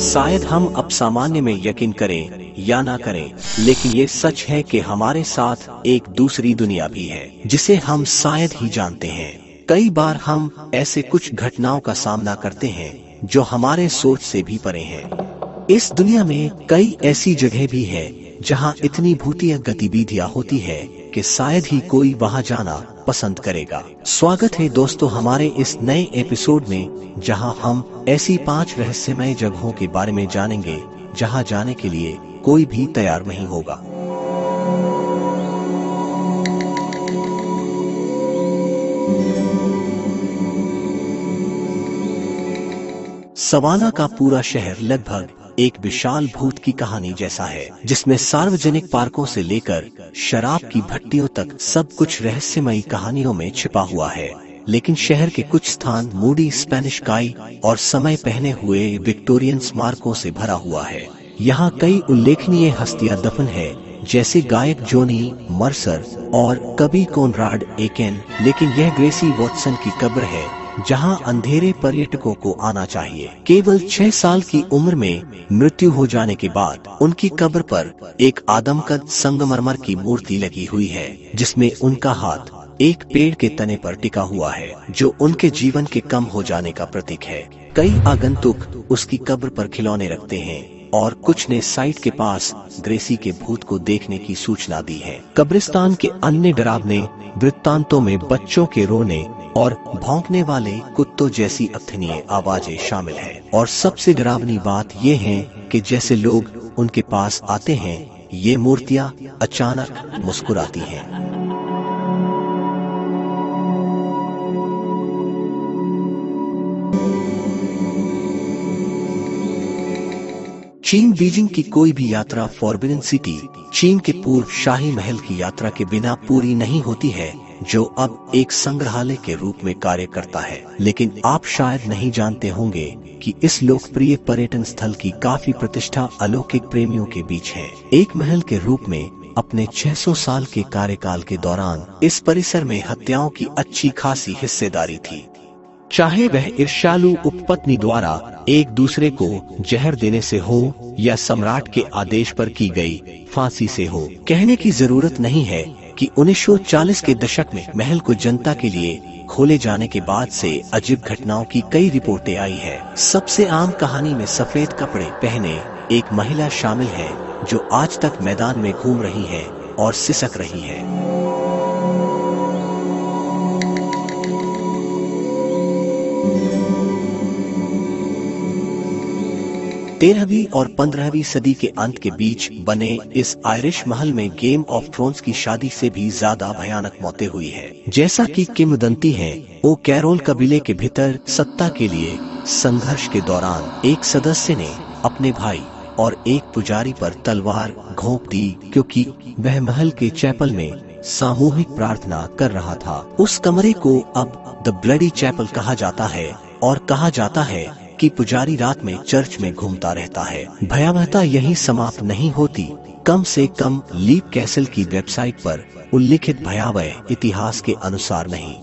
शायद हम अब सामान्य में यकीन करें या ना करें, लेकिन ये सच है कि हमारे साथ एक दूसरी दुनिया भी है, जिसे हम शायद ही जानते हैं। कई बार हम ऐसे कुछ घटनाओं का सामना करते हैं, जो हमारे सोच से भी परे हैं। इस दुनिया में कई ऐसी जगह भी है, जहाँ इतनी भूतिया गतिविधियाँ होती है कि शायद ही कोई वहाँ जाना पसंद करेगा। स्वागत है दोस्तों हमारे इस नए एपिसोड में, जहाँ हम ऐसी पाँच रहस्यमय जगहों के बारे में जानेंगे, जहाँ जाने के लिए कोई भी तैयार नहीं होगा। सवाना का पूरा शहर लगभग एक विशाल भूत की कहानी जैसा है, जिसमें सार्वजनिक पार्कों से लेकर शराब की भट्टियों तक सब कुछ रहस्यमयी कहानियों में छिपा हुआ है। लेकिन शहर के कुछ स्थान मूडी स्पेनिश काई और समय पहने हुए विक्टोरियन स्मारकों से भरा हुआ है। यहाँ कई उल्लेखनीय हस्तियाँ दफन है, जैसे गायक जोनी, मर्सर और कवि कोनराड एकेन। लेकिन यह ग्रेसी वॉटसन की कब्र है जहाँ अंधेरे पर्यटकों को आना चाहिए। केवल छह साल की उम्र में मृत्यु हो जाने के बाद उनकी कब्र पर एक आदमकद संगमरमर की मूर्ति लगी हुई है, जिसमें उनका हाथ एक पेड़ के तने पर टिका हुआ है, जो उनके जीवन के कम हो जाने का प्रतीक है। कई आगंतुक उसकी कब्र पर खिलौने रखते हैं और कुछ ने साइट के पास ग्रेसी के भूत को देखने की सूचना दी है। कब्रिस्तान के अन्य डरावने वृत्तांतों में बच्चों के रोने और भौंकने वाले कुत्तों जैसी अथनीय आवाज़ें शामिल है। और सबसे डरावनी बात ये है कि जैसे लोग उनके पास आते हैं, ये मूर्तियाँ अचानक मुस्कुराती हैं। चीन बीजिंग की कोई भी यात्रा फॉरबिडन सिटी, चीन के पूर्व शाही महल की यात्रा के बिना पूरी नहीं होती है जो अब एक संग्रहालय के रूप में कार्य करता है। लेकिन आप शायद नहीं जानते होंगे कि इस लोकप्रिय पर्यटन स्थल की काफ़ी प्रतिष्ठा अलौकिक प्रेमियों के बीच है। एक महल के रूप में अपने 600 साल के कार्यकाल के दौरान इस परिसर में हत्याओं की अच्छी खासी हिस्सेदारी थी। चाहे वह ईर्षालु उपपत्नी द्वारा एक दूसरे को जहर देने से हो या सम्राट के आदेश पर की गई फांसी से हो, कहने की ज़रूरत नहीं है। कि 1940 के दशक में महल को जनता के लिए खोले जाने के बाद से अजीब घटनाओं की कई रिपोर्टें आई है। सबसे आम कहानी में सफ़ेद कपड़े पहने एक महिला शामिल है, जो आज तक मैदान में घूम रही है और सिसक रही है। तेरहवीं और पंद्रहवीं सदी के अंत के बीच बने इस आयरिश महल में गेम ऑफ़ थ्रोन्स की शादी से भी ज़्यादा भयानक मौतें हुई है। जैसा कि किमदंती है ओ कैरोल कबीले के भीतर सत्ता के लिए संघर्ष के दौरान एक सदस्य ने अपने भाई और एक पुजारी पर तलवार घोंप दी, क्योंकि वह महल के चैपल में सामूहिक प्रार्थना कर रहा था। उस कमरे को अब द ब्लडी चैपल कहा जाता है और कहा जाता है कि पुजारी रात में चर्च में घूमता रहता है। भयावहता यही समाप्त नहीं होती। कम से कम लीप कैसल की वेबसाइट पर उल्लिखित भयावह इतिहास के अनुसार नहीं।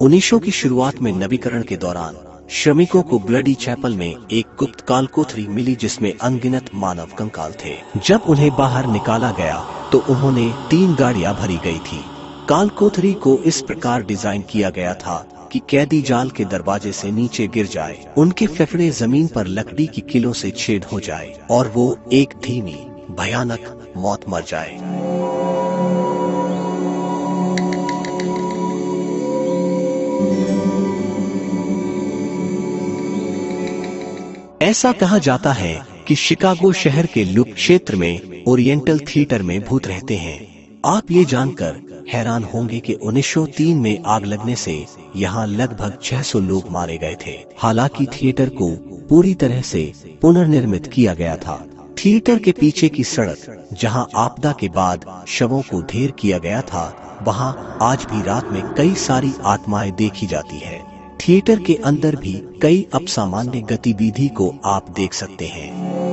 उन्नीसों की शुरुआत में नवीकरण के दौरान श्रमिकों को ब्लडी चैपल में एक गुप्त काल कोथरी मिली जिसमें अनगिनत मानव कंकाल थे। जब उन्हें बाहर निकाला गया तो उन्होंने तीन गाड़ियाँ भरी गई थी। काल कोथरी को इस प्रकार डिज़ाइन किया गया था कि कैदी जाल के दरवाजे से नीचे गिर जाए, उनके फेफड़े ज़मीन पर लकड़ी की किलो से छेद हो जाए, और वो एक धीमी, भयानक मौत मर जाए। ऐसा कहा जाता है कि शिकागो शहर के लुक क्षेत्र में, ओरिएंटल थिएटर में भूत रहते हैं। आप ये जानकर हैरान होंगे कि 1903 में आग लगने से यहाँ लगभग 600 लोग मारे गए थे। हालाँकि थिएटर को पूरी तरह से पुनर्निर्मित किया गया था। थिएटर के पीछे की सड़क, जहाँ आपदा के बाद शवों को ढेर किया गया था, वहाँ आज भी रात में कई सारी आत्माएँ देखी जाती है। थिएटर के अंदर भी कई अपसामान्य गतिविधि को आप देख सकते हैं।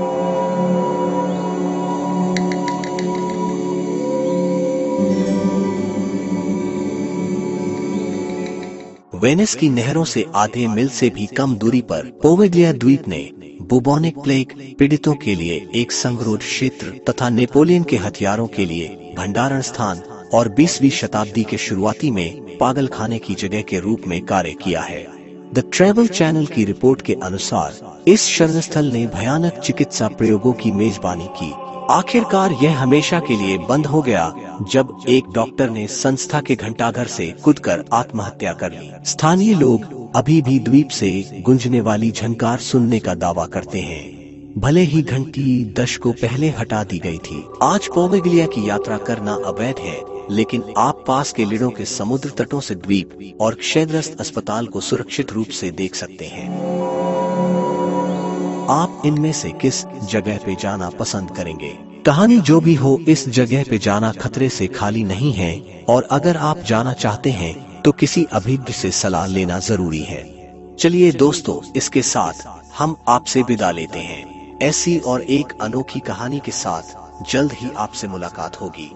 वेनिस की नहरों से आधे मील से भी कम दूरी पर पोवेग्लिया द्वीप ने बुबोनिक प्लेग पीड़ितों के लिए एक संगरोध क्षेत्र तथा नेपोलियन के हथियारों के लिए भंडारण स्थान और 20वीं शताब्दी के शुरुआती में पागल खाने की जगह के रूप में कार्य किया है। द ट्रेवल चैनल की रिपोर्ट के अनुसार, इस शरणस्थल ने भयानक चिकित्सा प्रयोगों की मेजबानी की। आखिरकार यह हमेशा के लिए बंद हो गया, जब एक डॉक्टर ने संस्था के घंटाघर से कूदकर आत्महत्या कर ली। स्थानीय लोग अभी भी द्वीप से गुंजने वाली झनकार सुनने का दावा करते हैं। भले ही घंटी दशकों पहले हटा दी गई थी। आज पोमेगलिया की यात्रा करना अवैध है, लेकिन आप पास के लिड़ों के समुद्र तटों से द्वीप और क्षयग्रस्त अस्पताल को सुरक्षित रूप से देख सकते हैं। आप इनमें से किस जगह पे जाना पसंद करेंगे? कहानी जो भी हो, इस जगह पे जाना खतरे से खाली नहीं है, और अगर आप जाना चाहते हैं तो किसी अभिज्ञ से सलाह लेना ज़रूरी है। चलिए दोस्तों, इसके साथ हम आपसे विदा लेते हैं। ऐसी और एक अनोखी कहानी के साथ जल्द ही आपसे मुलाकात होगी।